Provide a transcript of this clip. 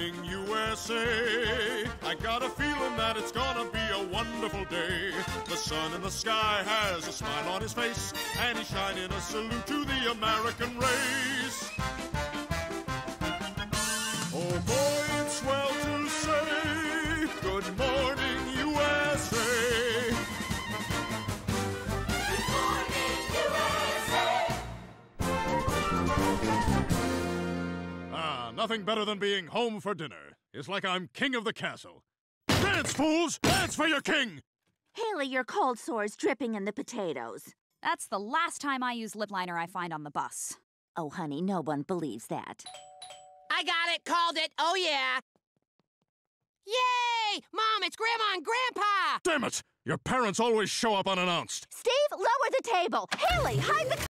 USA. I got a feeling that it's gonna be a wonderful day. The sun in the sky has a smile on his face, and he's shining a salute to the American race. Oh boy, it's well to say, Good morning, USA. Ah, nothing better than being home for dinner. It's like I'm king of the castle. Dance, fools! Dance for your king! Haley, your cold sore's dripping in the potatoes. That's the last time I use lip liner I find on the bus. Oh, honey, no one believes that. I got it, called it. Oh, yeah. Yay! Mom, it's Grandma and Grandpa! Damn it! Your parents always show up unannounced. Steve, lower the table. Haley, hide the